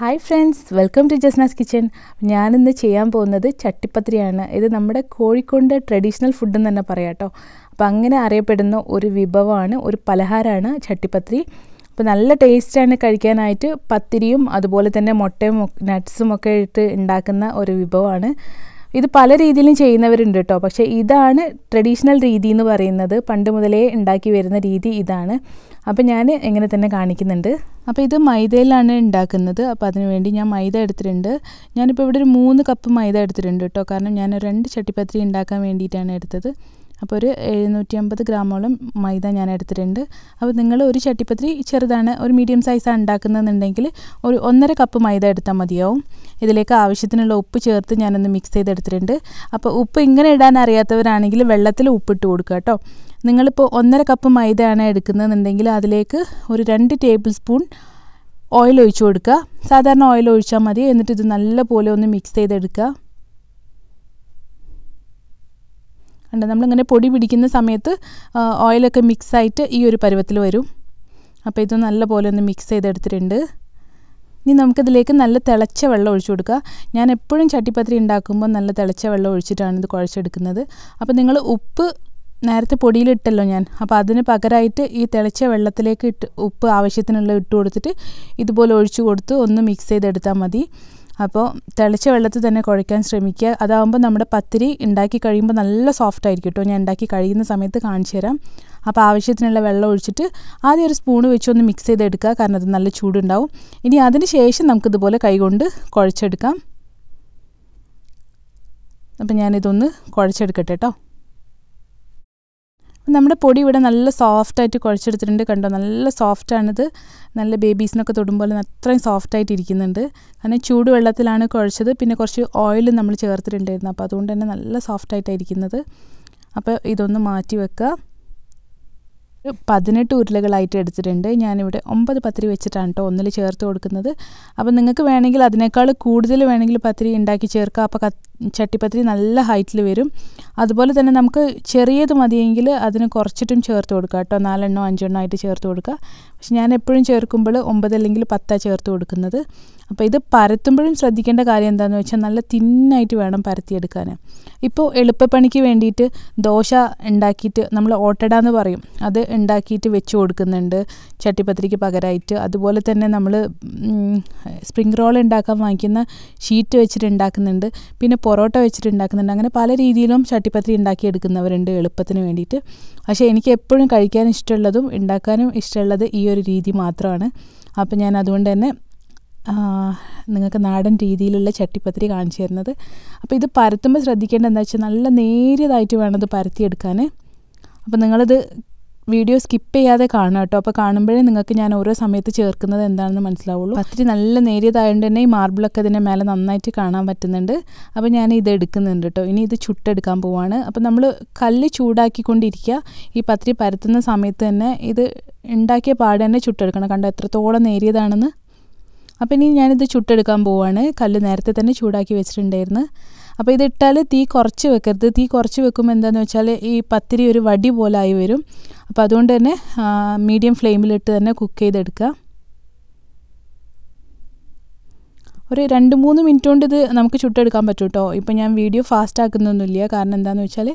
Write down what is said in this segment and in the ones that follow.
Hi friends welcome to Jasna's kitchen ഞാനിന്ന് ചെയ്യാൻ പോകുന്നത് ചട്ടിപ്പത്രിയാണ് ഇത് നമ്മുടെ കോഴിക്കോട് ട്രഡീഷണൽ ഫുഡ് എന്ന് തന്നെ പറയാം കേട്ടോ അപ്പോൾ അങ്ങനെ അറിയപ്പെടുന്ന ഒരു വിഭവമാണ് ഒരു പലഹാരമാണ് ചട്ടിപ്പത്രി അപ്പോൾ നല്ല ടേസ്റ്റാണ് കഴിക്കാനായിട്ട് പത്തിരിയും അതുപോലെ തന്നെ മുട്ടയും നട്ട്സും ഒക്കെ ഇട്ട് ഉണ്ടാക്കുന്ന ഒരു വിഭവമാണ്. ഇത് പല രീതിയിലും ചെയ്യുന്നവരുണ്ട് കേട്ടോ. പക്ഷേ ഇതാണ് ട്രഡീഷണൽ രീതി എന്ന് പറയുന്നത്. പണ്ട് മുതലേ ഉണ്ടാക്കി വരുന്ന രീതി ഇതാണ്. അപ്പോൾ ഞാൻ എങ്ങനെ തന്നെ കാണിക്കുന്നുണ്ട്. അപ്പോൾ ഇത് മൈദയിലാണ് ഉണ്ടാക്കുന്നത്. അപ്പോൾ അതിനുവേണ്ടി ഞാൻ മൈദ എടുത്തിട്ടുണ്ട്. ഞാനിപ്പോൾ ഇവിടെ ഒരു മൂന്ന് കപ്പ് മൈദ എടുത്തിട്ടുണ്ട് കേട്ടോ. കാരണം ഞാൻ രണ്ട് ചട്ടിപ്പത്രി ഉണ്ടാക്കാൻ വേണ്ടിയിട്ടാണ് എടുത്തത്. അപ്പോൾ ഒരു എഴുന്നൂറ്റി അമ്പത് ഗ്രാമോളം മൈദ ഞാൻ എടുത്തിട്ടുണ്ട്. അപ്പോൾ നിങ്ങൾ ഒരു ചട്ടിപ്പത്രി ചെറുതാണ് ഒരു മീഡിയം സൈസാണ് ഉണ്ടാക്കുന്നതെന്നുണ്ടെങ്കിൽ ഒരു ഒന്നര കപ്പ് മൈദ എടുത്താൽ മതിയാവും. ഇതിലേക്ക് ആവശ്യത്തിനുള്ള ഉപ്പ് ചേർത്ത് ഞാനൊന്ന് മിക്സ് ചെയ്തെടുത്തിട്ടുണ്ട്. അപ്പോൾ ഉപ്പ് ഇങ്ങനെ ഇടാൻ അറിയാത്തവരാണെങ്കിൽ വെള്ളത്തിൽ ഉപ്പിട്ട് കൊടുക്കുക കേട്ടോ. നിങ്ങളിപ്പോൾ ഒന്നര കപ്പ് മൈദയാണ് എടുക്കുന്നതെന്നുണ്ടെങ്കിൽ അതിലേക്ക് ഒരു രണ്ട് ടേബിൾ സ്പൂൺ ഓയിൽ ഒഴിച്ചു കൊടുക്കുക. സാധാരണ ഓയിൽ ഒഴിച്ചാൽ മതി. എന്നിട്ട് ഇത് നല്ലപോലെ ഒന്ന് മിക്സ് ചെയ്തെടുക്കുക. ഉണ്ട് നമ്മളിങ്ങനെ പൊടി പിടിക്കുന്ന സമയത്ത് ഓയിലൊക്കെ മിക്സായിട്ട് ഈ ഒരു പരുവത്തിൽ വരും. അപ്പോൾ ഇത് നല്ലപോലെ ഒന്ന് മിക്സ് ചെയ്തെടുത്തിട്ടുണ്ട്. ഇനി നമുക്കിതിലേക്ക് നല്ല തിളച്ച വെള്ളം ഒഴിച്ചു കൊടുക്കുക. ഞാൻ എപ്പോഴും ചട്ടിപ്പത്രി ഉണ്ടാക്കുമ്പോൾ നല്ല തിളച്ച വെള്ളം ഒഴിച്ചിട്ടാണ് ഇത് കുഴച്ചെടുക്കുന്നത്. അപ്പോൾ നിങ്ങൾ ഉപ്പ് നേരത്തെ പൊടിയിലിട്ടല്ലോ ഞാൻ. അപ്പോൾ അതിന് പകരമായിട്ട് ഈ തിളച്ച വെള്ളത്തിലേക്ക് ഇട്ട് ഉപ്പ് ആവശ്യത്തിനുള്ള ഇട്ട് കൊടുത്തിട്ട് ഇതുപോലെ ഒഴിച്ചു കൊടുത്ത് ഒന്ന് മിക്സ് ചെയ്തെടുത്താൽ മതി. അപ്പോൾ തിളച്ച വെള്ളത്തിൽ തന്നെ കുഴയ്ക്കാൻ ശ്രമിക്കുക. അതാകുമ്പോൾ നമ്മുടെ പത്തിരി ഉണ്ടാക്കി കഴിയുമ്പോൾ നല്ല സോഫ്റ്റ് ആയിരിക്കും കേട്ടോ ഞാൻ ഉണ്ടാക്കി കഴിയുന്ന സമയത്ത് കാണിച്ചു തരാം. അപ്പോൾ ആവശ്യത്തിനുള്ള വെള്ളം ഒഴിച്ചിട്ട് ആദ്യം ഒരു സ്പൂണ് വെച്ചൊന്ന് മിക്സ് ചെയ്തെടുക്കുക. കാരണം അത് നല്ല ചൂടുണ്ടാവും. ഇനി അതിന് ശേഷം നമുക്കിതുപോലെ കൈകൊണ്ട് കുഴച്ചെടുക്കാം. അപ്പം ഞാനിതൊന്ന് കുഴച്ചെടുക്കട്ടെ കേട്ടോ നമ്മുടെ പൊടി ഇവിടെ നല്ല സോഫ്റ്റായിട്ട് കുഴച്ചെടുത്തിട്ടുണ്ട് കണ്ടോ? നല്ല സോഫ്റ്റാണിത്. നല്ല ബേബീസിനൊക്കെ തൊടുമ്പോൾ അത്രയും സോഫ്റ്റായിട്ട് ഇരിക്കുന്നുണ്ട്. കാരണം ചൂടുവെള്ളത്തിലാണ് കുഴച്ചത്. പിന്നെ കുറച്ച് ഓയിലും നമ്മൾ ചേർത്തിട്ടുണ്ടായിരുന്നു. അപ്പോൾ അതുകൊണ്ട് തന്നെ നല്ല സോഫ്റ്റായിട്ടാണ് ഇരിക്കുന്നത്. അപ്പോൾ ഇതൊന്ന് മാറ്റി വെക്കുക. പതിനെട്ട് ഉരുളകളായിട്ട് എടുത്തിട്ടുണ്ട്. ഞാനിവിടെ ഒമ്പത് പത്തിരി വെച്ചിട്ടാണ് കേട്ടോ ഒന്നിൽ ചേർത്ത് കൊടുക്കുന്നത്. അപ്പോൾ നിങ്ങൾക്ക് വേണമെങ്കിൽ അതിനേക്കാൾ കൂടുതൽ വേണമെങ്കിൽ പത്തിരി ഉണ്ടാക്കി ചേർക്കുക അപ്പോൾ ചട്ടിപ്പത്തിരി നല്ല ഹൈറ്റിൽ വരും. അതുപോലെ തന്നെ നമുക്ക് ചെറിയത് മതിയെങ്കിൽ അതിന് കുറച്ചിട്ടും ചേർത്ത് കൊടുക്കുക കേട്ടോ. നാലെണ്ണോ അഞ്ചെണ്ണോ ആയിട്ട് ചേർത്ത് കൊടുക്കുക പക്ഷെ ഞാൻ എപ്പോഴും ചേർക്കുമ്പോൾ ഒമ്പത് അല്ലെങ്കിൽ പത്താണ് ചേർത്ത് കൊടുക്കുന്നത്. അപ്പോൾ ഇത് പരത്തുമ്പോഴും ശ്രദ്ധിക്കേണ്ട കാര്യം എന്താണെന്ന് വെച്ചാൽ നല്ല തിന്നായിട്ട് വേണം പരത്തിയെടുക്കാൻ ഇപ്പോൾ എളുപ്പപ്പണിക്ക് വേണ്ടിയിട്ട് ദോശ ഉണ്ടാക്കിയിട്ട് നമ്മൾ ഓട്ടട എന്ന് പറയും. അത് ഉണ്ടാക്കിയിട്ട് വെച്ച് കൊടുക്കുന്നുണ്ട്. ചട്ടിപ്പത്തിരിക്ക് പകരമായിട്ട് അതുപോലെ തന്നെ നമ്മൾ സ്പ്രിംഗ് റോൾ ഉണ്ടാക്കാൻ വാങ്ങിക്കുന്ന ഷീറ്റ് വെച്ചിട്ട് ഉണ്ടാക്കുന്നുണ്ട് പിന്നെ പൊറോട്ട വെച്ചിട്ട് ഉണ്ടാക്കുന്നുണ്ട് അങ്ങനെ പല രീതിയിലും ചട്ടിപ്പത്തിരി ഉണ്ടാക്കിയെടുക്കുന്നവരുണ്ട് എളുപ്പത്തിന് വേണ്ടിയിട്ട് പക്ഷേ എനിക്ക് എപ്പോഴും കഴിക്കാൻ ഇഷ്ടമുള്ളതും ഉണ്ടാക്കാനും ഇഷ്ടമുള്ളത് ഈ ഒരു രീതി മാത്രമാണ്. അപ്പോൾ ഞാൻ അതുകൊണ്ട് തന്നെ നിങ്ങൾക്ക് നാടൻ രീതിയിലുള്ള ചട്ടിപ്പത്തിരി കാണിച്ചു തരുന്നത്. അപ്പോൾ ഇത് പരത്തുമ്പോൾ ശ്രദ്ധിക്കേണ്ടത് എന്താ വെച്ചാൽ നല്ല നേരിയതായിട്ട് വേണം ഇത് പരത്തിയെടുക്കാൻ. അപ്പോൾ നിങ്ങളിത് വീഡിയോ സ്കിപ്പ് ചെയ്യാതെ കാണുക കേട്ടോ. അപ്പോൾ കാണുമ്പോഴേ നിങ്ങൾക്ക് ഞാൻ ഓരോ സമയത്ത് ചേർക്കുന്നത് എന്താണെന്ന് മനസ്സിലാവുള്ളൂ. പത്തിരി നല്ല നേരിയതായതുകൊണ്ട് തന്നെ ഈ മാർബിളൊക്കെ ഇതിന്റെ മേലെ നന്നായിട്ട് കാണാൻ പറ്റുന്നുണ്ട്. അപ്പോൾ ഞാൻ ഇത് എടുക്കുന്നുണ്ട് കേട്ടോ. ഇനി ഇത് ചുട്ടെടുക്കാൻ പോവാണ്. അപ്പോൾ നമ്മൾ കല്ല് ചൂടാക്കിക്കൊണ്ടിരിക്കുക. ഈ പത്തിരി പരത്തുന്ന സമയത്ത് തന്നെ ഇത് ഉണ്ടാക്കിയ പാട് തന്നെ ചുട്ടെടുക്കണം. കണ്ടോ എത്രത്തോളം നേരിയതാണെന്ന്? അപ്പോൾ ഇനി ഞാനിത് ചുട്ടെടുക്കാൻ പോവാണ്. കല്ല് നേരത്തെ തന്നെ ചൂടാക്കി വെച്ചിട്ടുണ്ടായിരുന്നു. അപ്പോൾ ഇതിട്ടാൽ തീ കുറച്ച് വെക്കരുത്. തീ കുറച്ച് വെക്കുമ്പോൾ എന്താണെന്ന് വെച്ചാൽ ഈ പത്തിരി ഒരു വടി പോലെ ആയി വരും. അപ്പോൾ അതുകൊണ്ട് തന്നെ മീഡിയം ഫ്ലെയിമിലിട്ട് തന്നെ കുക്ക് ചെയ്തെടുക്കുക. ഒരു രണ്ട് മൂന്ന് മിനിറ്റ് കൊണ്ട് ഇത് നമുക്ക് ചുട്ടെടുക്കാൻ പറ്റും കേട്ടോ ഇപ്പോൾ ഞാൻ വീഡിയോ ഫാസ്റ്റ് ആക്കുന്നൊന്നുമില്ല. കാരണം എന്താണെന്ന് വെച്ചാൽ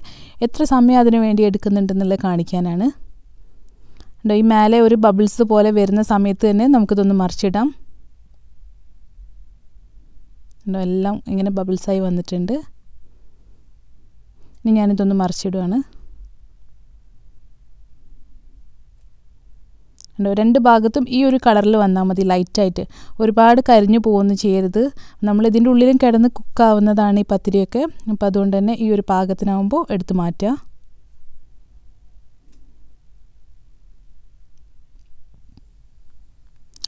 എത്ര സമയം അതിന് വേണ്ടി എടുക്കുന്നുണ്ടെന്നുള്ളത് കാണിക്കാനാണ്. ഈ മേലെ ഒരു ബബിൾസ് പോലെ വരുന്ന സമയത്ത് തന്നെ നമുക്കിതൊന്ന് മറിച്ചിടാം. എല്ലാം ഇങ്ങനെ ബബിൾസായി വന്നിട്ടുണ്ട്. ഇനി ഞാനിതൊന്ന് മറിച്ചിടുകയാണ് ഉണ്ടോ രണ്ട് ഭാഗത്തും ഈ ഒരു കളറിൽ വന്നാൽ മതി ലൈറ്റായിട്ട് ഒരുപാട് കരിഞ്ഞു പോകുന്നു ചെയ്യരുത്. നമ്മൾ ഇതിന്റെ ഉള്ളിലും കിടന്ന് കുക്കാവുന്നതാണ് ഈ പത്തിരിയൊക്കെ. അപ്പോൾ അതുകൊണ്ട് തന്നെ ഈ ഒരു പാകത്തിനാവുമ്പോൾ എടുത്ത് മാറ്റുക.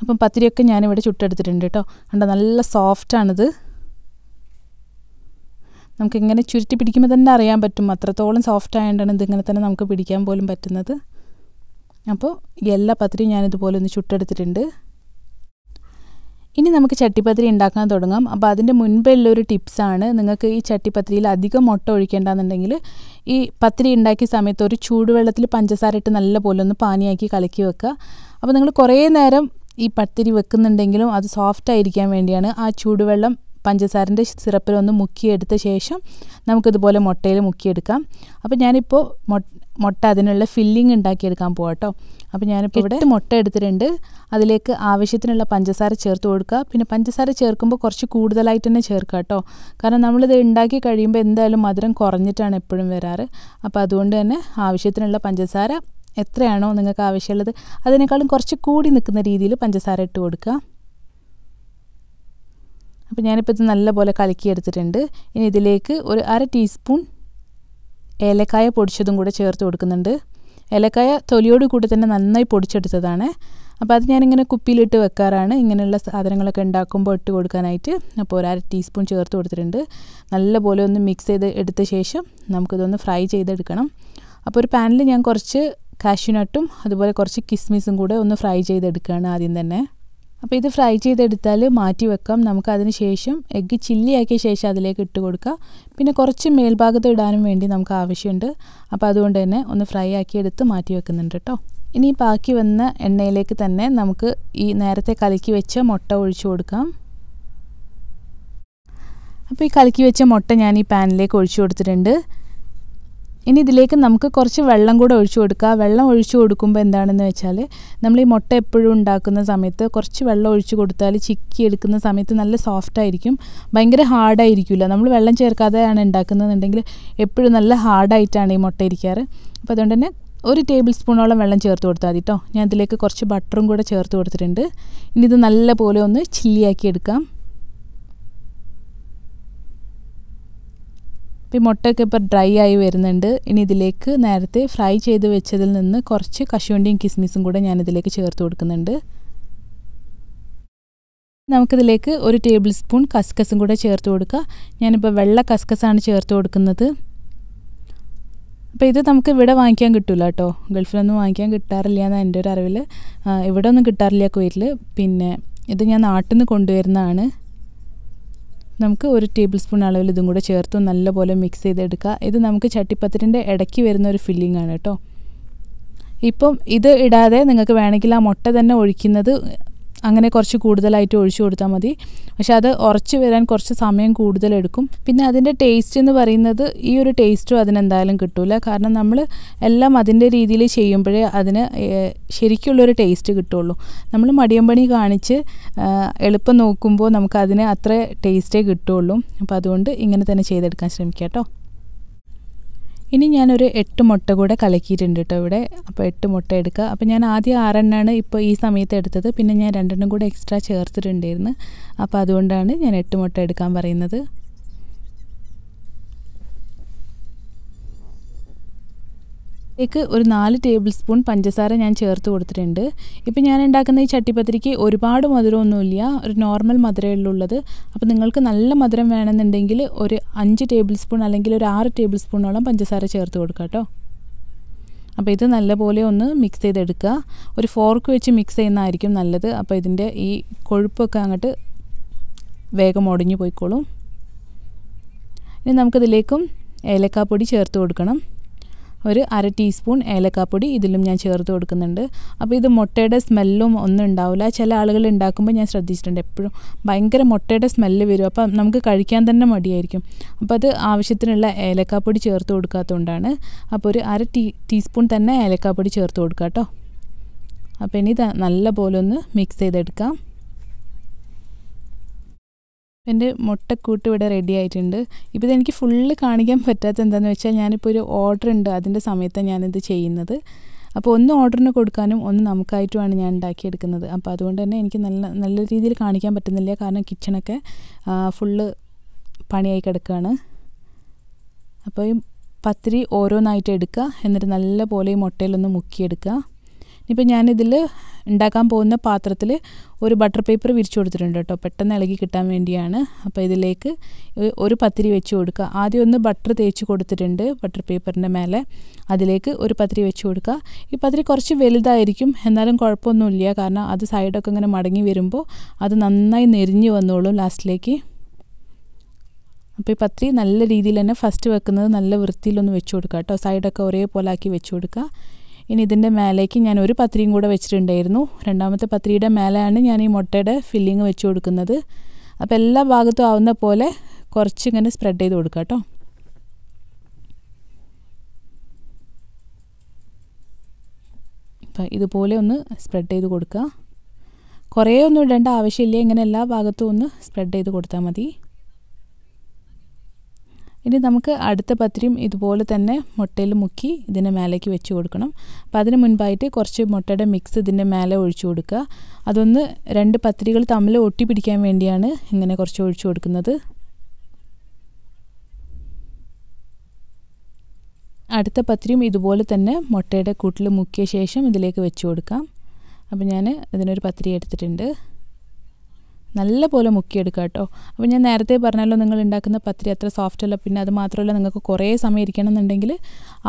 അപ്പം പത്തിരിയൊക്കെ ഞാനിവിടെ ചുട്ടെടുത്തിട്ടുണ്ട് കേട്ടോ. കണ്ടോ നല്ല സോഫ്റ്റാണിത് നമുക്കിങ്ങനെ ചുരുട്ടി പിടിക്കുമ്പോൾ തന്നെ അറിയാൻ പറ്റും. അത്രത്തോളം സോഫ്റ്റ് ആയതുകൊണ്ടാണ് ഇതിങ്ങനെ തന്നെ നമുക്ക് പിടിക്കാൻ പോലും പറ്റുന്നത്. അപ്പോൾ എല്ലാ പത്തിരിയും ഞാനിതുപോലെ ഒന്ന് ചുട്ടെടുത്തിട്ടുണ്ട്. ഇനി നമുക്ക് ചട്ടിപ്പത്തിരി ഉണ്ടാക്കാൻ തുടങ്ങാം. അപ്പോൾ അതിന്റെ മുൻപുള്ള ഒരു ടിപ്സാണ് നിങ്ങൾക്ക് ഈ ചട്ടിപ്പത്തിരിയിൽ അധികം മുട്ട ഒഴിക്കേണ്ടെന്നുണ്ടെങ്കിൽ ഈ പത്തിരി ഉണ്ടാക്കിയ സമയത്ത് ഒരു ചൂടുവെള്ളത്തിൽ പഞ്ചസാര ഇട്ട് നല്ല പോലെ ഒന്ന് പാനിയാക്കി കലക്കി വെക്കുക. അപ്പോൾ നിങ്ങൾ കുറേ നേരം ഈ പത്തിരി വെക്കുന്നുണ്ടെങ്കിലും അത് സോഫ്റ്റ് ആയിരിക്കാൻ വേണ്ടിയാണ് ആ ചൂടുവെള്ളം പഞ്ചസാരന്റെ സിറപ്പിൽ ഒന്ന് മുക്കിയെടുത്ത ശേഷം നമുക്കിതുപോലെ മുട്ടയിൽ മുക്കിയെടുക്കാം. അപ്പോൾ ഞാനിപ്പോൾ മുട്ട അതിനുള്ള ഫില്ലിംഗ് ഉണ്ടാക്കിയെടുക്കാൻ പോകാം കേട്ടോ അപ്പോൾ ഞാനിപ്പോൾ ഇവിടെ മുട്ട എടുത്തിട്ടുണ്ട്. അതിലേക്ക് ആവശ്യത്തിനുള്ള പഞ്ചസാര ചേർത്ത് കൊടുക്കുക. പിന്നെ പഞ്ചസാര ചേർക്കുമ്പോൾ കുറച്ച് കൂടുതലായിട്ട് തന്നെ ചേർക്കുക കേട്ടോ കാരണം നമ്മളിത് ഉണ്ടാക്കി കഴിയുമ്പോൾ എന്തായാലും മധുരം കുറഞ്ഞിട്ടാണ് എപ്പോഴും വരാറ്. അപ്പോൾ അതുകൊണ്ട് തന്നെ ആവശ്യത്തിനുള്ള പഞ്ചസാര എത്രയാണോ നിങ്ങൾക്ക് ആവശ്യമുള്ളത് അതിനേക്കാളും കുറച്ച് കൂടി നിൽക്കുന്ന രീതിയിൽ പഞ്ചസാര ഇട്ട് കൊടുക്കുക. അപ്പോൾ ഞാനിപ്പോൾ ഇത് നല്ലപോലെ കലക്കി എടുത്തിട്ടുണ്ട് ഇനി ഇതിലേക്ക് ഒരു അര ടീസ്പൂൺ ഏലക്കായ പൊടിച്ചതും കൂടെ ചേർത്ത് കൊടുക്കുന്നുണ്ട്. ഏലക്കായ തൊലിയോട് കൂടി തന്നെ നന്നായി പൊടിച്ചെടുത്തതാണ്. അപ്പോൾ അത് ഞാനിങ്ങനെ കുപ്പിയിലിട്ട് വെക്കാറാണ്. ഇങ്ങനെയുള്ള സാധനങ്ങളൊക്കെ ഉണ്ടാക്കുമ്പോൾ ഇട്ട് കൊടുക്കാനായിട്ട് അപ്പോൾ ഒരു അര ടീസ്പൂൺ ചേർത്ത് കൊടുത്തിട്ടുണ്ട്. നല്ലപോലെ ഒന്ന് മിക്സ് ചെയ്ത് എടുത്ത ശേഷം നമുക്കിതൊന്ന് ഫ്രൈ ചെയ്തെടുക്കണം. അപ്പോൾ ഒരു പാനിൽ ഞാൻ കുറച്ച് കാഷ്യൂനട്ടും അതുപോലെ കുറച്ച് കിസ്മിസും കൂടെ ഒന്ന് ഫ്രൈ ചെയ്തെടുക്കുകയാണ് ആദ്യം തന്നെ. അപ്പോൾ ഇത് ഫ്രൈ ചെയ്തെടുത്താൽ മാറ്റി വെക്കാം. നമുക്ക് അതിന് ശേഷം എഗ്ഗ് ചില്ലിയാക്കിയ ശേഷം അതിലേക്ക് ഇട്ട് കൊടുക്കുക പിന്നെ കുറച്ച് മേൽഭാഗത്ത് ഇടാനും വേണ്ടി നമുക്ക് ആവശ്യമുണ്ട്. അപ്പോൾ അതുകൊണ്ട് തന്നെ ഒന്ന് ഫ്രൈ ആക്കിയെടുത്ത് മാറ്റി വെക്കുന്നുണ്ട് കേട്ടോ. ഇനി ബാക്കി വന്ന എണ്ണയിലേക്ക് തന്നെ നമുക്ക് ഈ നേരത്തെ കലക്കി വെച്ച മുട്ട ഒഴിച്ചു കൊടുക്കാം. അപ്പോൾ ഈ കലക്കി വെച്ച മുട്ട ഞാൻ ഈ പാനിലേക്ക് ഒഴിച്ചു കൊടുത്തിട്ടുണ്ട്. ഇനി ഇതിലേക്ക് നമുക്ക് കുറച്ച് വെള്ളം കൂടെ ഒഴിച്ചു കൊടുക്കുക. വെള്ളം ഒഴിച്ചു കൊടുക്കുമ്പോൾ എന്താണെന്ന് വെച്ചാൽ നമ്മൾ ഈ മുട്ട എപ്പോഴും ഉണ്ടാക്കുന്ന സമയത്ത് കുറച്ച് വെള്ളം ഒഴിച്ചു കൊടുത്താൽ ചിക്കി എടുക്കുന്ന സമയത്ത് നല്ല സോഫ്റ്റ് ആയിരിക്കും. ഭയങ്കര ഹാർഡായിരിക്കില്ല നമ്മൾ വെള്ളം ചേർക്കാതെയാണ് ഉണ്ടാക്കുന്നതെന്നുണ്ടെങ്കിൽ എപ്പോഴും നല്ല ഹാർഡായിട്ടാണ് ഈ മുട്ട ഇരിക്കാറ്. അപ്പോൾ അതുകൊണ്ട് തന്നെ ഒരു ടേബിൾ സ്പൂണോളം വെള്ളം ചേർത്ത് കൊടുത്താൽ മതി കേട്ടോ ഞാൻ ഇതിലേക്ക് കുറച്ച് ബട്ടറും കൂടെ ചേർത്ത് കൊടുത്തിട്ടുണ്ട്. ഇനി ഇത് നല്ല പോലെ ഒന്ന് ചില്ലിയാക്കി എടുക്കാം. ഇപ്പോൾ ഈ മുട്ടയൊക്കെ ഇപ്പോൾ ഡ്രൈ ആയി വരുന്നുണ്ട്. ഇനി ഇതിലേക്ക് നേരത്തെ ഫ്രൈ ചെയ്ത് വെച്ചതിൽ നിന്ന് കുറച്ച് കശുവണ്ടിയും കിസ്മിസും കൂടെ ഞാനിതിലേക്ക് ചേർത്ത് കൊടുക്കുന്നുണ്ട്. നമുക്കിതിലേക്ക് ഒരു ടേബിൾ സ്പൂൺ കസ്കസും കൂടെ ചേർത്ത് കൊടുക്കുക ഞാനിപ്പോൾ വെള്ള കസ്കസാണ് ചേർത്ത് കൊടുക്കുന്നത്. അപ്പോൾ ഇത് നമുക്ക് ഇവിടെ വാങ്ങിക്കാൻ കിട്ടില്ല കേട്ടോ. ഗൾഫിലൊന്നും വാങ്ങിക്കാൻ കിട്ടാറില്ല എന്നാണ് എന്റെ ഒരു അറിവിൽ. ഇവിടെ ഒന്നും കിട്ടാറില്ല കുവൈറ്റിൽ. പിന്നെ ഇത് ഞാൻ നാട്ടിൽ നിന്ന് കൊണ്ടുവരുന്നതാണ്. നമുക്ക് ഒരു ടേബിൾ സ്പൂൺ അളവിൽ ഇതും കൂടെ ചേർത്ത് നല്ലപോലെ മിക്സ് ചെയ്തെടുക്കുക. ഇത് നമുക്ക് ചട്ടിപ്പത്തിരിന്റെ ഇടയ്ക്ക് വരുന്ന ഒരു ഫില്ലിംഗ് ആണ് കേട്ടോ. ഇപ്പം ഇത് ഇടാതെ നിങ്ങൾക്ക് വേണമെങ്കിൽ ആ മുട്ട തന്നെ ഒഴിക്കുന്നത് അങ്ങനെ കുറച്ച് കൂടുതലായിട്ട് ഒഴിച്ചു കൊടുത്താൽ മതി. പക്ഷെ അത് ഉറച്ച് വരാൻ കുറച്ച് സമയം കൂടുതലെടുക്കും പിന്നെ അതിന്റെ ടേസ്റ്റ് എന്ന് പറയുന്നത് ഈ ഒരു ടേസ്റ്റും അതിനെന്തായാലും കിട്ടില്ല കാരണം നമ്മൾ എല്ലാം അതിന്റെ രീതിയിൽ ചെയ്യുമ്പോഴേ അതിന് ശരിക്കുള്ളൊരു ടേസ്റ്റ് കിട്ടുള്ളൂ. നമ്മൾ മടിയമ്പണി കാണിച്ച് എളുപ്പം നോക്കുമ്പോൾ നമുക്ക് അതിന് അത്ര ടേസ്റ്റേ കിട്ടുള്ളൂ. അപ്പോൾ അതുകൊണ്ട് ഇങ്ങനെ തന്നെ ചെയ്തെടുക്കാൻ ശ്രമിക്കാം കേട്ടോ. ഇനി ഞാനൊരു എട്ട് മുട്ട കൂടെ കലക്കിയിട്ടുണ്ട് കേട്ടോ ഇവിടെ. അപ്പോൾ എട്ട് മുട്ട എടുക്കുക അപ്പോൾ ഞാൻ ആദ്യം ആറെണ്ണമാണ് ഇപ്പോൾ ഈ സമയത്ത് എടുത്തത്. പിന്നെ ഞാൻ രണ്ടെണ്ണം കൂടെ എക്സ്ട്രാ ചേർത്തിട്ടുണ്ടായിരുന്നു. അപ്പോൾ അതുകൊണ്ടാണ് ഞാൻ എട്ട് മുട്ട എടുക്കാൻ പറയുന്നത്. ഇതിലേക്ക് ഒരു നാല് ടേബിൾ സ്പൂൺ പഞ്ചസാര ഞാൻ ചേർത്ത് കൊടുത്തിട്ടുണ്ട്. ഇപ്പം ഞാൻ ഉണ്ടാക്കുന്ന ഈ ചട്ടിപ്പത്തിരിക്ക് ഒരുപാട് മധുരമൊന്നുമില്ല. ഒരു നോർമൽ മധുരമേ ഉള്ളത് അപ്പോൾ നിങ്ങൾക്ക് നല്ല മധുരം വേണമെന്നുണ്ടെങ്കിൽ ഒരു അഞ്ച് ടേബിൾ സ്പൂൺ അല്ലെങ്കിൽ ഒരു ആറ് ടേബിൾ സ്പൂണോളം പഞ്ചസാര ചേർത്ത് കൊടുക്കുക കേട്ടോ. അപ്പോൾ ഇത് നല്ലപോലെ ഒന്ന് മിക്സ് ചെയ്തെടുക്കുക. ഒരു ഫോർക്ക് വെച്ച് മിക്സ് ചെയ്യുന്നതായിരിക്കും നല്ലത്. അപ്പോൾ ഇതിന്റെ ഈ കൊഴുപ്പൊക്കെ അങ്ങോട്ട് വേഗം ഒടിഞ്ഞു പോയിക്കോളും. ഇനി നമുക്കിതിലേക്കും ഏലക്കാപ്പൊടി ചേർത്ത് കൊടുക്കണം. ഒരു അര ടീസ്പൂൺ ഏലക്കാപ്പൊടി ഇതിലും ഞാൻ ചേർത്ത് കൊടുക്കുന്നുണ്ട്. അപ്പോൾ ഇത് മുട്ടയുടെ സ്മെല്ലും ഒന്നും ഉണ്ടാവില്ല. ചില ആളുകൾ ഉണ്ടാക്കുമ്പോൾ ഞാൻ ശ്രദ്ധിച്ചിട്ടുണ്ട് എപ്പോഴും. ഭയങ്കര മുട്ടയുടെ സ്മെല്ല് വരും. അപ്പം നമുക്ക് കഴിക്കാൻ തന്നെ മടിയായിരിക്കും. അപ്പോൾ അത് ആവശ്യത്തിനുള്ള ഏലക്കാപ്പൊടി ചേർത്ത് കൊടുക്കാത്തതുകൊണ്ടാണ്. അപ്പോൾ ഒരു അര ടീ ടീസ്പൂൺ തന്നെ ഏലക്കാപ്പൊടി ചേർത്ത് കൊടുക്കാം കേട്ടോ. അപ്പോൾ ഇനി ഇത് നല്ല പോലെ ഒന്ന് മിക്സ് ചെയ്തെടുക്കാം. എന്റെ മുട്ടക്കൂട്ട് ഇവിടെ റെഡി ആയിട്ടുണ്ട്. ഇപ്പോൾ ഇതെനിക്ക് ഫുള്ള് കാണിക്കാൻ പറ്റാത്ത എന്താണെന്ന് വെച്ചാൽ ഞാനിപ്പോൾ ഒരു ഓർഡർ ഉണ്ട്. അതിന്റെ സമയത്താണ് ഞാനിത് ചെയ്യുന്നത്. അപ്പോൾ ഒന്ന് ഓർഡറിന് കൊടുക്കാനും ഒന്ന് നമുക്കായിട്ടുമാണ് ഞാൻ ഉണ്ടാക്കിയെടുക്കുന്നത്. അപ്പോൾ അതുകൊണ്ട് തന്നെ എനിക്ക് നല്ല നല്ല രീതിയിൽ കാണിക്കാൻ പറ്റുന്നില്ല. കാരണം കിച്ചണൊക്കെ ഫുള്ള് പണിയായി കിടക്കുകയാണ്. അപ്പോൾ ഈ പത്തിരി ഓരോന്നായിട്ട് എടുക്കുക. എന്നിട്ട് നല്ല പോലെ ഈ മുട്ടയിലൊന്ന് മുക്കിയെടുക്കുക. ഇനിയിപ്പോൾ ഞാനിതിൽ ഉണ്ടാക്കാൻ പോകുന്ന പാത്രത്തിൽ ഒരു ബട്ടർ പേപ്പർ വിരിച്ചു കൊടുത്തിട്ടുണ്ട് കേട്ടോ പെട്ടെന്ന് ഇളകി കിട്ടാൻ വേണ്ടിയാണ്. അപ്പോൾ ഇതിലേക്ക് ഒരു പത്തിരി വെച്ച് കൊടുക്കുക. ആദ്യം ഒന്ന് ബട്ടർ തേച്ച് കൊടുത്തിട്ടുണ്ട് ബട്ടർ പേപ്പറിന്റെ മേലെ. അതിലേക്ക് ഒരു പത്തിരി വെച്ച് കൊടുക്കുക. ഈ പത്തിരി കുറച്ച് വലുതായിരിക്കും. എന്നാലും കുഴപ്പമൊന്നുമില്ല. കാരണം അത് സൈഡൊക്കെ ഇങ്ങനെ മടങ്ങി വരുമ്പോൾ അത് നന്നായി നെരിഞ്ഞ് വന്നോളും ലാസ്റ്റിലേക്ക് അപ്പോൾ ഈ പത്തിരി നല്ല രീതിയിൽ തന്നെ ഫസ്റ്റ് വെക്കുന്നത് നല്ല വൃത്തിയിലൊന്ന് വെച്ച് കൊടുക്കുക കേട്ടോ സൈഡൊക്കെ ഒരേപോലെ ആക്കി വെച്ച് കൊടുക്കുക. ഇനി ഇതിന്റെ മേലേക്ക് ഞാൻ ഒരു പത്രിയും കൂടെ വെച്ചിട്ടുണ്ടായിരുന്നു. രണ്ടാമത്തെ പത്രിയുടെ മേലെയാണ് ഞാൻ ഈ മുട്ടയുടെ ഫില്ലിങ് വെച്ച് കൊടുക്കുന്നത്. അപ്പോൾ എല്ലാ ഭാഗത്തും ആവുന്ന പോലെ കുറച്ചിങ്ങനെ സ്പ്രെഡ് ചെയ്ത് കൊടുക്കുക കേട്ടോ. അപ്പം ഇതുപോലെ ഒന്ന് സ്പ്രെഡ് ചെയ്ത് കൊടുക്കുക. കുറേ ഒന്നും ഇടേണ്ട ആവശ്യമില്ല. ഇങ്ങനെ എല്ലാ ഭാഗത്തും ഒന്ന് സ്പ്രെഡ് ചെയ്ത് കൊടുത്താൽ മതി. ഇനി നമുക്ക് അടുത്ത പത്രിയും ഇതുപോലെ തന്നെ മുട്ടയിൽ മുക്കി ഇതിന്റെ മേലേക്ക് വെച്ച് കൊടുക്കണം. അപ്പോൾ അതിന് മുൻപായിട്ട് കുറച്ച് മുട്ടയുടെ മിക്സ് ഇതിന്റെ മേലെ ഒഴിച്ചു കൊടുക്കുക. അതൊന്ന് രണ്ട് പത്രികൾ തമ്മിൽ ഒട്ടി പിടിക്കാൻ വേണ്ടിയാണ് ഇങ്ങനെ കുറച്ച് ഒഴിച്ചു കൊടുക്കുന്നത്. അടുത്ത പത്രിയും ഇതുപോലെ തന്നെ മുട്ടയുടെ കൂട്ടിൽ മുക്കിയ ശേഷം ഇതിലേക്ക് വെച്ച് കൊടുക്കാം. അപ്പോൾ ഞാൻ ഇതിനൊരു പത്രി എടുത്തിട്ടുണ്ട്. നല്ല പോലെ മുക്കിയെടുക്കുക കേട്ടോ. അപ്പോൾ ഞാൻ നേരത്തെ പറഞ്ഞല്ലോ നിങ്ങൾ ഉണ്ടാക്കുന്ന പത്രി അത്ര സോഫ്റ്റ് അല്ല. പിന്നെ അത് മാത്രമല്ല നിങ്ങൾക്ക് കുറേ സമയം ഇരിക്കണം എന്നുണ്ടെങ്കിൽ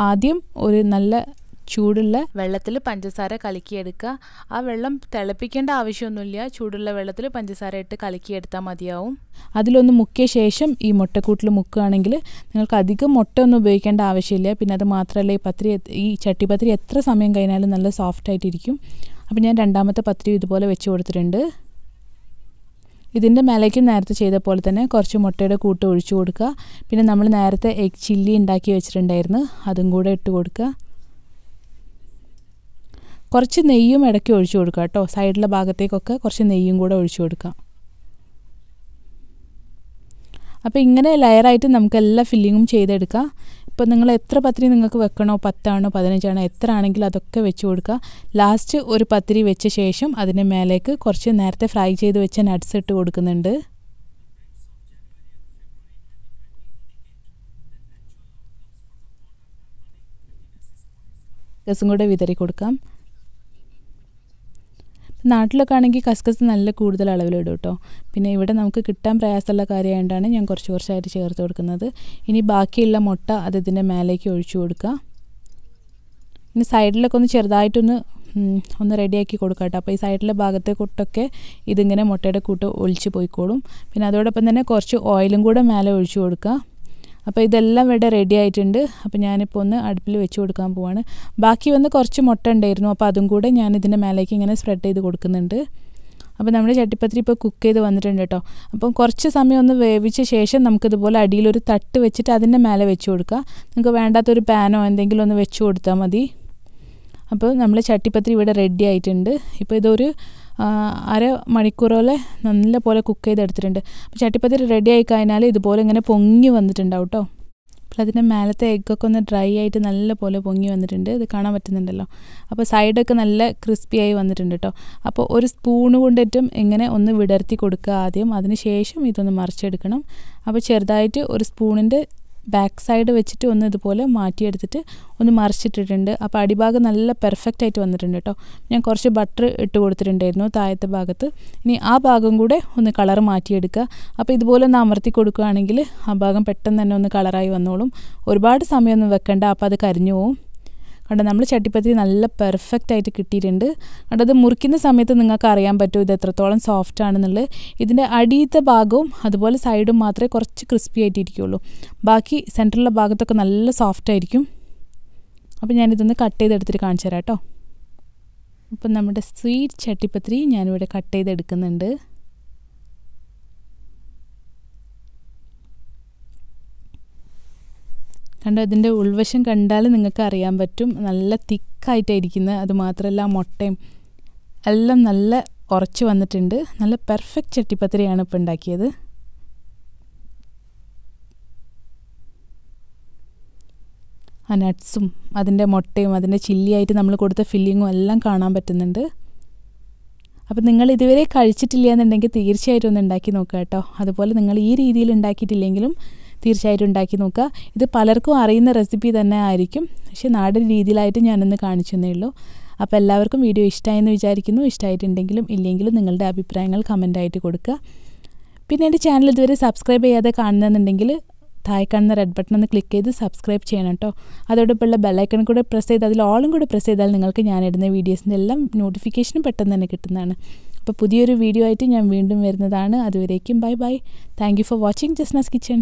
ആദ്യം ഒരു നല്ല ചൂടുള്ള വെള്ളത്തിൽ പഞ്ചസാര കലക്കിയെടുക്കുക. ആ വെള്ളം തിളപ്പിക്കേണ്ട ആവശ്യമൊന്നുമില്ല. ചൂടുള്ള വെള്ളത്തിൽ പഞ്ചസാര ഇട്ട് കലക്കിയെടുത്താൽ മതിയാവും. അതിലൊന്ന് മുക്കിയ ശേഷം ഈ മുട്ടക്കൂട്ടിൽ മുക്കുകയാണെങ്കിൽ നിങ്ങൾക്ക് അധികം മുട്ട ഒന്നും ഉപയോഗിക്കേണ്ട ആവശ്യമില്ല. പിന്നെ അത് മാത്രമല്ല ഈ പത്രി ഈ ചട്ടിപ്പത്രി എത്ര സമയം കഴിഞ്ഞാലും നല്ല സോഫ്റ്റ് ആയിട്ടിരിക്കും. അപ്പോൾ ഞാൻ രണ്ടാമത്തെ പത്രി ഇതുപോലെ വെച്ച് കൊടുത്തിട്ടുണ്ട്. ഇതിന്റെ മേലേക്കും നേരത്തെ ചെയ്ത പോലെ തന്നെ കുറച്ച് മുട്ടയുടെ കൂട്ട് ഒഴിച്ചു കൊടുക്കുക. പിന്നെ നമ്മൾ നേരത്തെ എഗ് ചില്ലി ഉണ്ടാക്കി വെച്ചിട്ടുണ്ടായിരുന്നു. അതും കൂടെ ഇട്ട് കൊടുക്കുക. കുറച്ച് നെയ്യും ഇടയ്ക്ക് ഒഴിച്ചു കൊടുക്കുക കേട്ടോ. സൈഡിലെ ഭാഗത്തേക്കൊക്കെ കുറച്ച് നെയ്യും കൂടെ ഒഴിച്ചു കൊടുക്കുക. അപ്പോൾ ഇങ്ങനെ ലെയറായിട്ട് നമുക്ക് എല്ലാ ഫില്ലിങ്ങും ചെയ്തെടുക്കാം. ഇപ്പോൾ നിങ്ങൾ എത്ര പത്തിരി നിങ്ങൾക്ക് വെക്കണോ പത്താണോ പതിനഞ്ചാണോ എത്ര ആണെങ്കിലും അതൊക്കെ വെച്ച് കൊടുക്കുക. ലാസ്റ്റ് ഒരു പത്തിരി വെച്ച ശേഷം അതിന് മേലേക്ക് കുറച്ച് നേരത്തെ ഫ്രൈ ചെയ്ത് വെച്ച നട്ട്സ് ഇട്ട് കൊടുക്കുന്നുണ്ട്. കസും കൂടെ വിതറി കൊടുക്കാം. നാട്ടിലൊക്കെ ആണെങ്കിൽ കസ്കസ് നല്ല കൂടുതൽ അളവിലിടും കേട്ടോ. പിന്നെ ഇവിടെ നമുക്ക് കിട്ടാൻ പ്രയാസമുള്ള കാര്യമായതുകൊണ്ടാണ് ഞാൻ കുറച്ച് കുറച്ചായിട്ട് ചേർത്ത് കൊടുക്കുന്നത്. ഇനി ബാക്കിയുള്ള മുട്ട അത് ഇതിന്റെ മേലേക്ക് ഒഴിച്ചു കൊടുക്കുക. ഇനി സൈഡിലൊക്കെ ഒന്ന് ചെറുതായിട്ടൊന്ന് ഒന്ന് റെഡിയാക്കി കൊടുക്കാം കേട്ടോ. അപ്പോൾ ഈ സൈഡിലെ ഭാഗത്തെ കൂട്ടൊക്കെ ഇതിങ്ങനെ മുട്ടയുടെ കൂട്ട് ഒളിച്ച് പോയിക്കോളും. പിന്നെ അതോടൊപ്പം തന്നെ കുറച്ച് ഓയിലും കൂടെ മേലെ ഒഴിച്ചു കൊടുക്കുക. അപ്പോൾ ഇതെല്ലാം ഇവിടെ റെഡി ആയിട്ടുണ്ട്. അപ്പോൾ ഞാനിപ്പോൾ ഒന്ന് അടുപ്പിൽ വെച്ച് കൊടുക്കാൻ പോവാണ്. ബാക്കി വന്ന് കുറച്ച് മുട്ട ഉണ്ടായിരുന്നു. അപ്പോൾ അതും കൂടെ ഞാൻ ഇതിന്റെ മേലേക്ക് ഇങ്ങനെ സ്പ്രെഡ് ചെയ്ത് കൊടുക്കുന്നുണ്ട്. അപ്പോൾ നമ്മുടെ ചട്ടിപ്പത്തിരി ഇപ്പോൾ കുക്ക് ചെയ്ത് വന്നിട്ടുണ്ട് കേട്ടോ. അപ്പം കുറച്ച് സമയം ഒന്ന് വേവിച്ച ശേഷം നമുക്കിതുപോലെ അടിയിലൊരു തട്ട് വെച്ചിട്ട് അതിന്റെ മേലെ വെച്ച് കൊടുക്കുക നിങ്ങൾക്ക് വേണ്ടാത്തൊരു പാനോ എന്തെങ്കിലും ഒന്ന് വെച്ച് കൊടുത്താൽ മതി. അപ്പോൾ നമ്മൾ ചട്ടിപ്പത്തിരി ഇവിടെ റെഡി ആയിട്ടുണ്ട്. ഇപ്പോൾ ഇതൊരു അര മണിക്കൂറോലെ നല്ല പോലെ കുക്ക് ചെയ്തെടുത്തിട്ടുണ്ട്. അപ്പോൾ ചട്ടിപ്പത്തിരി റെഡി ആയി കഴിഞ്ഞാൽ ഇതുപോലെ ഇങ്ങനെ പൊങ്ങി വന്നിട്ടുണ്ടാവും കേട്ടോ അപ്പോൾ അതിന്റെ മേലത്തെ എഗ്ഗൊക്കെ ഒന്ന് ഡ്രൈ ആയിട്ട് നല്ല പോലെ പൊങ്ങി വന്നിട്ടുണ്ട്. ഇത് കാണാൻ പറ്റുന്നുണ്ടല്ലോ. അപ്പോൾ സൈഡൊക്കെ നല്ല ക്രിസ്പി ആയി വന്നിട്ടുണ്ട് കേട്ടോ അപ്പോൾ ഒരു സ്പൂണ് കൊണ്ടിട്ടും ഇങ്ങനെ ഒന്ന് വിടർത്തി കൊടുക്കുക ആദ്യം. അതിന് ശേഷം ഇതൊന്ന് മറിച്ചെടുക്കണം. അപ്പോൾ ചെറുതായിട്ട് ഒരു സ്പൂണിന്റെ ബാക്ക് സൈഡ് വെച്ചിട്ട് ഒന്ന് ഇതുപോലെ മാറ്റിയെടുത്തിട്ട് ഒന്ന് മറിച്ചിട്ടിട്ടുണ്ട്. അപ്പോൾ അടിഭാഗം നല്ല പെർഫെക്റ്റ് ആയിട്ട് വന്നിട്ടുണ്ട് കേട്ടോ. ഞാൻ കുറച്ച് ബട്ടർ ഇട്ട് കൊടുത്തിട്ടുണ്ടായിരുന്നു താഴത്തെ ഭാഗത്ത്. ഇനി ആ ഭാഗം കൂടെ ഒന്ന് കളർ മാറ്റിയെടുക്കുക. അപ്പോൾ ഇതുപോലെ ഒന്ന് അമർത്തി കൊടുക്കുകയാണെങ്കിൽ ആ ഭാഗം പെട്ടെന്ന് തന്നെ ഒന്ന് കളറായി വന്നോളും. ഒരുപാട് സമയമൊന്നും വെക്കണ്ട. അപ്പോൾ അത് കരിഞ്ഞു പോവും. കണ്ടോ നമ്മൾ ചട്ടിപ്പത്തിരി നല്ല പെർഫെക്റ്റ് ആയിട്ട് കിട്ടിയിട്ടുണ്ട്. കണ്ടോ അത് മുറിക്കുന്ന സമയത്ത് നിങ്ങൾക്ക് അറിയാൻ പറ്റും ഇത് എത്രത്തോളം സോഫ്റ്റ് ആണെന്നുള്ളത്. ഇതിന്റെ അടിയത്തെ ഭാഗവും അതുപോലെ സൈഡും മാത്രമേ കുറച്ച് ക്രിസ്പി ആയിട്ട് ഇരിക്കുകയുള്ളൂ ബാക്കി സെന്ററിലെ ഭാഗത്തൊക്കെ നല്ല സോഫ്റ്റ് ആയിരിക്കും. അപ്പോൾ ഞാനിതൊന്ന് കട്ട് ചെയ്തെടുത്തിട്ട് കാണിച്ചു തരാം കേട്ടോ. അപ്പം നമ്മുടെ സ്വീറ്റ് ചട്ടിപ്പത്തിരി ഞാനിവിടെ കട്ട് ചെയ്തെടുക്കുന്നുണ്ട്. കണ്ടോ ഇതിന്റെ ഉൾവശം കണ്ടാൽ നിങ്ങൾക്ക് അറിയാൻ പറ്റും. നല്ല തിക്കായിട്ടായിരിക്കുന്നത് അത് മാത്രമല്ല മുട്ടയും. എല്ലാം നല്ല ഉറച്ച് വന്നിട്ടുണ്ട്. നല്ല പെർഫെക്റ്റ് ചട്ടിപ്പത്തിരിയാണ് ഇപ്പോൾ ഉണ്ടാക്കിയത്. ആ നട്ട്സും അതിന്റെ മുട്ടയും അതിന്റെ ചില്ലിയായിട്ട് നമ്മൾ കൊടുത്ത ഫില്ലിങ്ങും എല്ലാം കാണാൻ പറ്റുന്നുണ്ട്. അപ്പോൾ നിങ്ങൾ ഇതുവരെ കഴിച്ചിട്ടില്ല എന്നുണ്ടെങ്കിൽ തീർച്ചയായിട്ടും ഒന്ന് ഉണ്ടാക്കി നോക്കുക കേട്ടോ. അതുപോലെ നിങ്ങൾ ഈ രീതിയിൽ ഉണ്ടാക്കിയിട്ടില്ലെങ്കിലും തീർച്ചയായിട്ടും ഉണ്ടാക്കി നോക്കുക. ഇത് പലർക്കും അറിയുന്ന റെസിപ്പി തന്നെ ആയിരിക്കും. പക്ഷേ നാടൻ രീതിയിലായിട്ട് ഞാനൊന്ന് കാണിച്ചു തന്നേ ഉള്ളൂ. അപ്പോൾ എല്ലാവർക്കും വീഡിയോ ഇഷ്ടമായെന്ന് വിചാരിക്കുന്നു. ഇഷ്ടമായിട്ടുണ്ടെങ്കിലും ഇല്ലെങ്കിലും നിങ്ങളുടെ അഭിപ്രായങ്ങൾ കമന്റായിട്ട് കൊടുക്കുക. പിന്നെ എന്റെ ചാനൽ ഇതുവരെ സബ്സ്ക്രൈബ് ചെയ്യാതെ കാണുന്നുണ്ടെങ്കിൽ താഴെ കാണുന്ന റെഡ് ബട്ടൺ ഒന്ന് ക്ലിക്ക് ചെയ്ത് സബ്സ്ക്രൈബ് ചെയ്യണം കേട്ടോ. അതോടൊപ്പമുള്ള ബെല്ലൈക്കൺ കൂടെ പ്രസ് ചെയ്ത് അതിൽ ഓളും കൂടെ പ്രസ് ചെയ്താൽ നിങ്ങൾക്ക് ഞാൻ ഇടുന്ന വീഡിയോസിന്റെ എല്ലാം നോട്ടിഫിക്കേഷനും പെട്ടെന്ന് തന്നെ കിട്ടുന്നതാണ്. അപ്പോൾ പുതിയൊരു വീഡിയോ ആയിട്ട് ഞാൻ വീണ്ടും വരുന്നതാണ്. അതുവരേക്കും bye bye thank for watching Jasna's kitchen